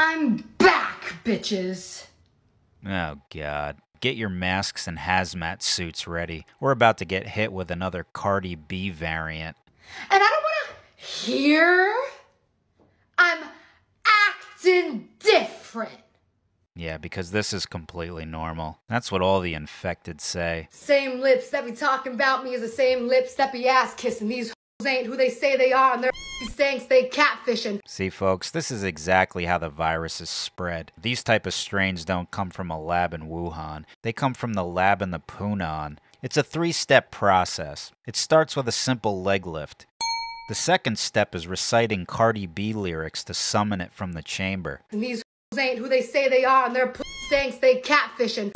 I'm back, bitches. Oh, God. Get your masks and hazmat suits ready. We're about to get hit with another Cardi B variant. And I don't want to hear. I'm acting different. Yeah, because this is completely normal. That's what all the infected say. Same lips that be talking about me is the same lips that be ass kissing. These ain't who they say they are, and they're stinks they catfishing. See, folks, this is exactly how the virus is spread. These type of strains don't come from a lab in Wuhan. They come from the lab in the Punan. It's a three-step process. It starts with a simple leg lift. The second step is reciting Cardi B lyrics to summon it from the chamber. And these ain't who they say they are, and they're stinks they catfishing.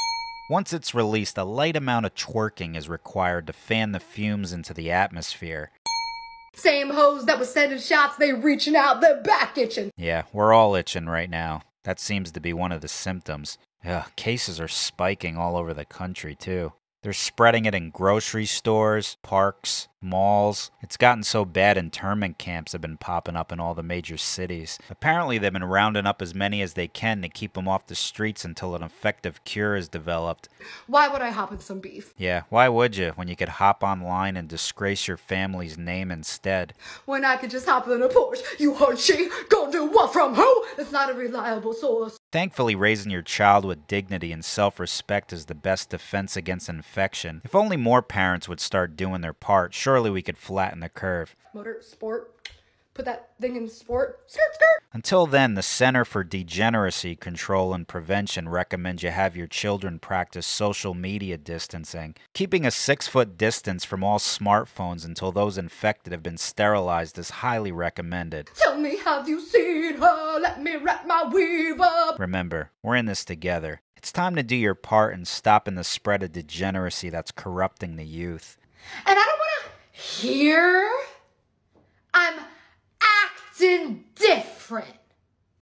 Once it's released, a light amount of twerking is required to fan the fumes into the atmosphere. Same hoes that was sending shots, they reaching out, they're back itching. Yeah, we're all itching right now. That seems to be one of the symptoms. Ugh, cases are spiking all over the country, too. They're spreading it in grocery stores, parks, malls. It's gotten so bad internment camps have been popping up in all the major cities. Apparently, they've been rounding up as many as they can to keep them off the streets until an effective cure is developed. Why would I hop in some beef? Yeah, why would you when you could hop online and disgrace your family's name instead? When I could just hop in a Porsche, you heard she gonna do what from who? It's not a reliable source. Thankfully, raising your child with dignity and self respect is the best defense against infection. If only more parents would start doing their part, surely we could flatten the curve. Motor, sport, put that thing in sport. Skirt, skirt. Until then, the Center for Degeneracy Control and Prevention recommends you have your children practice social media distancing. Keeping a six foot distance from all smartphones until those infected have been sterilized is highly recommended. Tell me, have you seen her? Let me wrap my weave up. Remember, we're in this together. It's time to do your part in stopping the spread of degeneracy that's corrupting the youth. And I don't want to hear. Different.